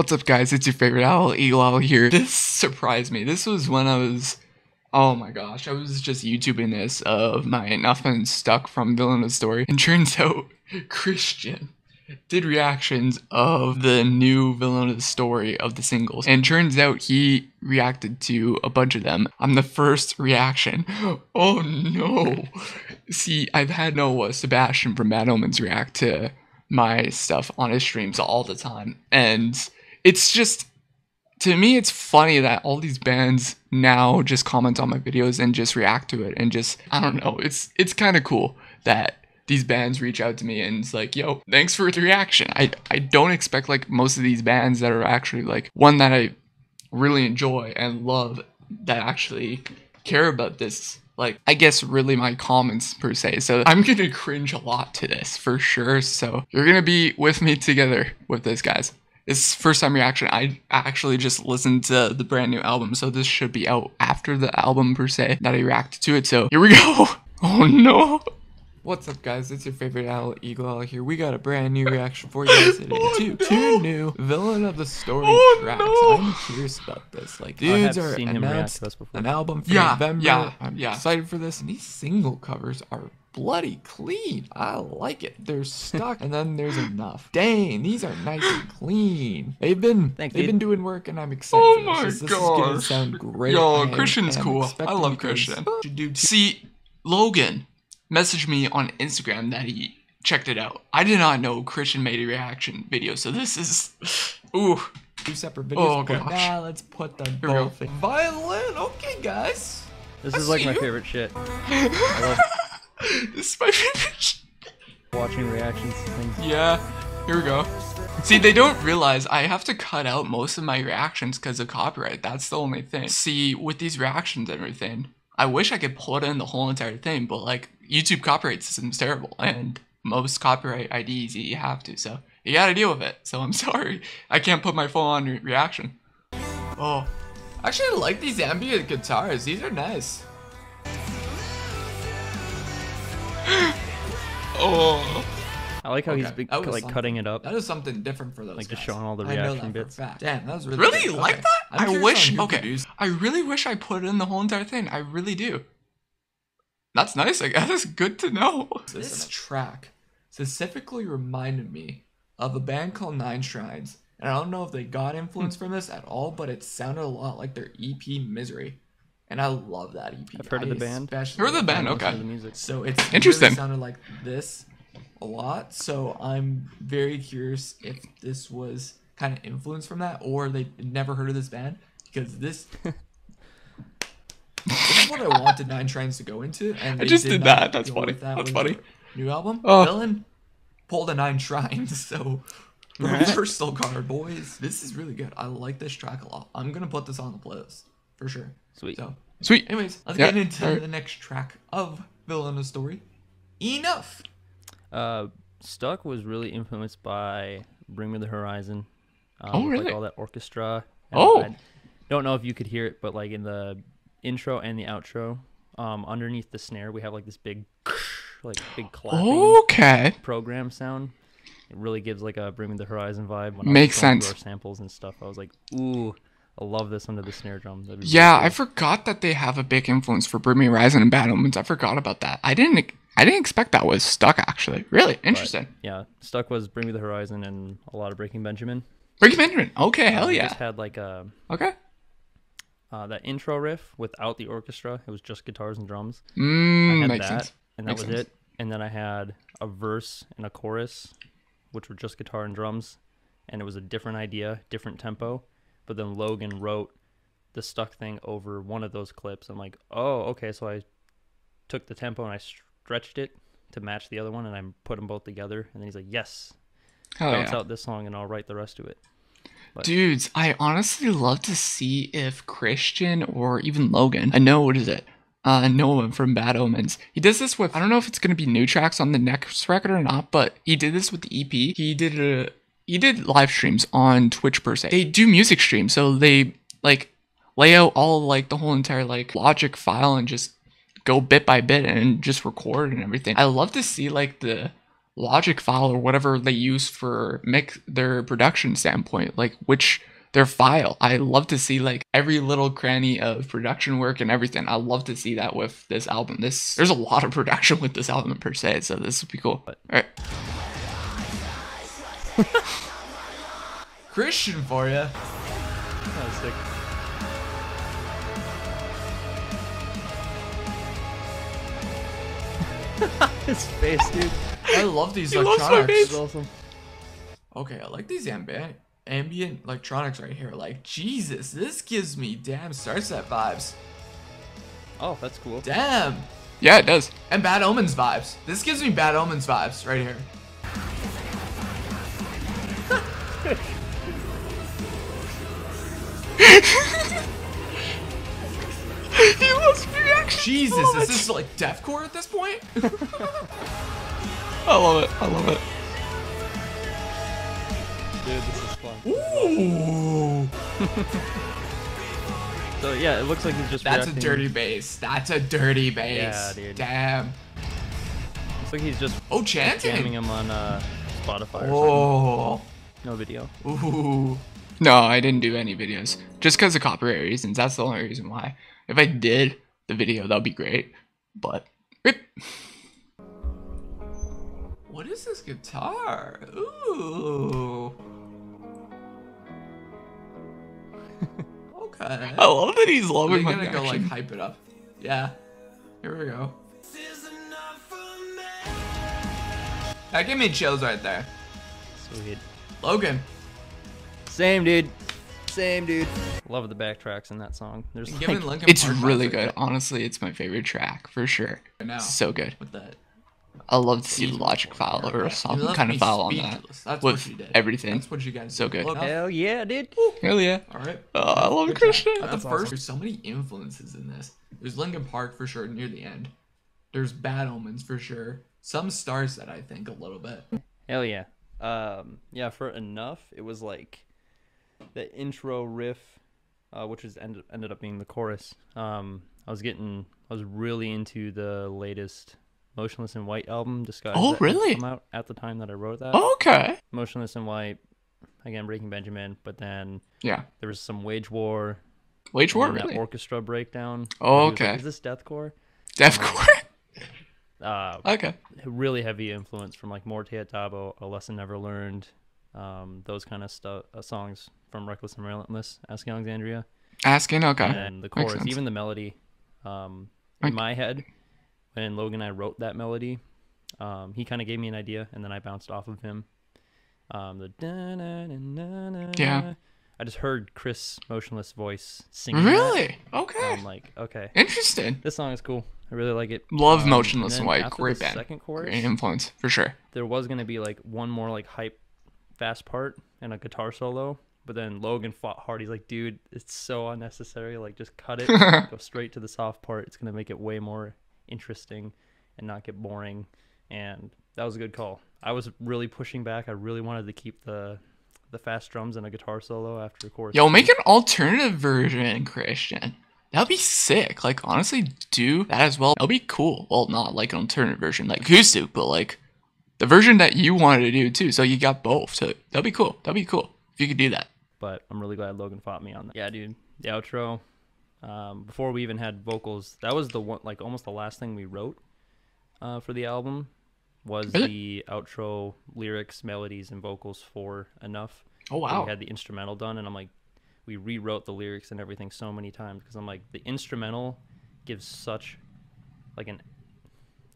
What's up, guys? It's your favorite owl, Owl here. This surprised me. This was when I was, oh my gosh, I was just YouTubing this of my Nothing Stuck from Villain of the Story. And turns out Christian did reactions of the new Villain of the Story of the singles. And turns out he reacted to a bunch of them. I'm the first reaction. Oh no. See, I've had Noah uh, Sebastian from Bad Omens react to my stuff on his streams all the time. And it's just to me it's funny that all these bands now just comment on my videos and just react to it and just I don't know, it's it's kind of cool that these bands reach out to me and it's like, yo, thanks for the reaction. I I don't expect like most of these bands that are actually like one that I really enjoy and love that actually care about this like I guess really my comments per se. So I'm gonna cringe a lot to this for sure. So you're gonna be with me together with this guys. It's first time reaction. I actually just listened to the brand new album, so this should be out after the album per se that I reacted to it. So here we go. Oh no. What's up, guys? It's your favorite owl, Eagle Owl here. We got a brand new reaction for you guys today. Oh, two, no. two new Villain of the Story Oh, tracks. no. I'm curious about this. Like, dudes are seen him react announced to us before. an album for Yeah, November. yeah, I'm yeah. excited for this. And these single covers are bloody clean. I like it. They're stuck, and then there's enough. Dang, these are nice and clean. They've been Thanks, they've dude. been doing work, and I'm excited. Oh for my this. This is gonna sound great. Yo, I Christian's am cool. I love Christian. Should do See, Logan messaged me on Instagram that he checked it out. I did not know Christian made a reaction video, so this is ooh. Two separate videos. Oh, but gosh. Now let's put them we both. Violin. Okay, guys. This I is like my you. favorite shit. I love This is my favorite. Shit. Watching reactions to things. Yeah, here we go. See, they don't realize I have to cut out most of my reactions because of copyright. That's the only thing. See, with these reactions and everything, I wish I could put in the whole entire thing, but like YouTube copyright system is terrible, and most copyright IDs you have to, so you gotta deal with it. So I'm sorry, I can't put my full on re- reaction. Oh, actually, I like these ambient guitars. These are nice. oh. I like how he's Okay, big, that like something. cutting it up. That is something different for those. Like, just guys. showing all the I know reaction that for a bits. fact. Damn, that was really. Really? good. Like Okay. that? I'm I wish- okay. produced- I really wish I put in the whole entire thing. I really do. That's nice. I guess. Good to know. This track specifically reminded me of a band called Nine Shrines, and I don't know if they got influence hmm. from this at all, but it sounded a lot like their EP Misery, and I love that EP. I've heard of the I band. especially Heard of the band, okay. the music. So it's Interesting. Really sounded like this a lot. So I'm very curious if this was kind of influenced from that, or they never heard of this band because this. this what I wanted Nine Shrines to go into, and I they just did did not that. That's funny. with that That's funny. New album. Oh. Villain pulled a Nine Shrines, so Alright. reversal card, boys. This is really good. I like this track a lot. I'm gonna put this on the playlist for sure. Sweet. So Sweet. Anyways, let's Yeah, get into alright. the next track of Villain of the Story. Enough. Uh, Stuck was really influenced by Bring Me the Horizon. Um, Oh, with, really? Like all that orchestra. And Oh. I don't know if you could hear it, but like in the intro and the outro, um, underneath the snare, we have like this big, like big clapping Okay. program sound. It really gives like a Bring Me the Horizon vibe. When Makes I was going through sense. Samples and stuff. I was like, ooh, I love this under the snare drum. That'd really Yeah, cool. I forgot that they have a big influence for Bring Me Horizon and Bad Omens. I forgot about that. I didn't. I didn't expect that was stuck. Actually, really interesting. yeah, Stuck was Bring Me the Horizon and a lot of Breaking Benjamin. Breaking Benjamin. Okay, hell We yeah. Just had like a Okay. Uh, that intro riff without the orchestra. It was just guitars and drums. I Mm, had makes that, sense. and that Makes was sense. it. And then I had a verse and a chorus, which were just guitar and drums, and it was a different idea, different tempo. But then Logan wrote the stuck thing over one of those clips. I'm like, oh, okay. So I took the tempo and I stretched it to match the other one, and I put them both together. And then he's like, yes, Hell bounce yeah. out this song, and I'll write the rest of it. But- Dudes, I honestly love to see if Christian or even Logan, I know what is it? Uh, Noah from Bad Omens. He does this with I don't know if it's gonna be new tracks on the next record or not, but he did this with the EP. He did a he did live streams on Twitch per se. They do music streams, so they like lay out all like the whole entire like logic file and just go bit by bit and just record and everything. I love to see like the Logic file or whatever they use for mix their production standpoint, like which their file. I love to see like every little cranny of production work and everything. I love to see that with this album. This there's a lot of production with this album per se, so this would be cool. All right. Christian for you. That was sick. His face, dude. I love these He loves my electronics. awesome. Okay, I like these ambient ambient electronics right here. Like Jesus, this gives me damn Starset vibes. Oh, that's cool. Damn. Yeah, it does. And Bad Omens vibes. This gives me Bad Omens vibes right here. reaction. Jesus, is this like deathcore at this point? I love it. I love it. Dude, this is fun. Ooh. So yeah, it looks like he's just That's a dirty bass. That's a dirty bass. Yeah, dude. Damn. Looks like he's just Oh, jamming chanting. him on uh, Spotify Oh. No video. Ooh. No, I didn't do any videos. Just because of copyright reasons. That's the only reason why. If I did the video, that'd be great. But rip. What is this guitar? Ooh. Okay. I love that he's Are loving they my gonna go like hype it up? Yeah. Here we go. That gave me chills right there. Sweet. Logan, Same dude. Same dude. Love the backtracks in that song. There's I'm like, giving Linkin It's Park really right good. there. Honestly, it's my favorite track for sure. Right now. So good. With that. I love to see the Logic file or yeah. some kind of file on that. That's with what you did. everything. That's what you guys So did. good. Look, hell yeah, dude. Hell yeah. All right. Oh, I love Good Christian. At the That's first, awesome. there's so many influences in this. There's Linkin Park for sure near the end. There's Bad Omens for sure. Some Starset I think a little bit. Hell yeah. Um, yeah, for enough, it was like the intro riff, uh, which was ended, ended up being the chorus. Um, I was getting, I was really into the latest Motionless in White album, Disguise. Oh, really? Come out at the time that I wrote that. Okay. Motionless in White, again Breaking Benjamin, but then Yeah. there was some Wage War, Wage War, and that really? orchestra breakdown. Oh, was like, okay. Is this deathcore? Deathcore. Uh, okay. really heavy influence from like Morte et Dabo, A Lesson Never Learned, um, those kind of stuff, uh, songs from Reckless and Relentless, Asking Alexandria, Asking. Okay. and the chorus, even the melody. Um, in Okay. my head, when Logan and I wrote that melody, um, he kind of gave me an idea, and then I bounced off of him. Um, the. Yeah. I just heard Chris Motionless voice singing. that, Really? and Okay. I'm like, okay, Interesting. this song is cool. I really like it. Love Um, Motionless in White. Great band. Second chorus, Great influence for sure. there was gonna be like one more like hype fast part and a guitar solo, but then Logan fought hard. He's like, dude, it's so unnecessary. Like, just cut it. go straight to the soft part. It's gonna make it way more interesting and not get boring. And that was a good call. I was really pushing back. I really wanted to keep the the fast drums and a guitar solo after the chorus. Yo, make an alternative version, Christian. That'd be sick. Like, honestly, do that as well. That'd be cool. Well, not like an alternative version, like acoustic, but like the version that you wanted to do too. So you got both. So that'd be cool. That'd be cool if you could do that. but I'm really glad Logan fought me on that. Yeah, dude. The outro, um, before we even had vocals, that was the one, like almost the last thing we wrote uh, for the album was Really? the outro lyrics, melodies, and vocals for Enough. Oh wow! We had the instrumental done, and I'm like, we rewrote the lyrics and everything so many times because I'm like, the instrumental gives such, like an,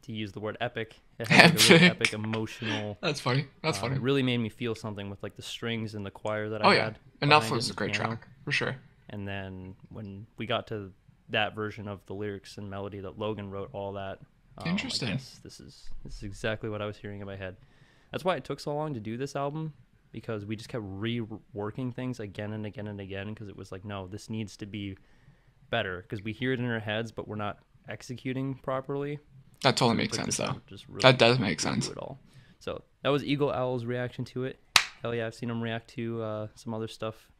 to use the word epic, it has like a really Epic. emotional. That's funny. That's uh, funny. It really made me feel something with like the strings and the choir that Oh I yeah, had. enough behind it was a great piano. track for sure. And then when we got to that version of the lyrics and melody that Logan wrote, all that. um, Interesting. This is this is exactly what I was hearing in my head. That's why it took so long to do this album because we just kept reworking things again and again and again because it was like, no, this needs to be better because we hear it in our heads, but we're not executing properly. That totally makes sense though. just really That does make sense. It all. So that was Eagle Owl's reaction to it. Hell yeah, I've seen him react to uh, some other stuff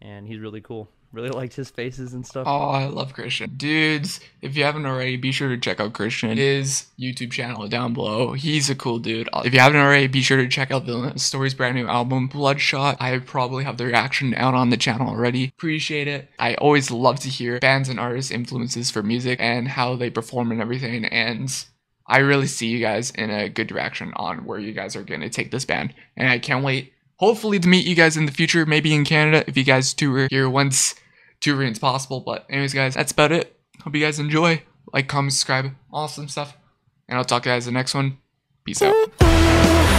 and he's really cool. Really liked his faces and stuff. Oh, I love Christian. Dudes, if you haven't already, be sure to check out Christian. His YouTube channel down below. He's a cool dude. If you haven't already, be sure to check out Villain of the Story's brand new album, Bloodshot. I probably have the reaction out on the channel already. Appreciate it. I always love to hear bands and artists' influences for music and how they perform and everything. And I really see you guys in a good direction on where you guys are going to take this band. And I can't wait hopefully to meet you guys in the future, maybe in Canada if you guys tour here once touring is possible. But anyways, guys, that's about it. Hope you guys enjoy. Like, comment, subscribe, awesome stuff. And I'll talk to you guys in the next one. Peace out.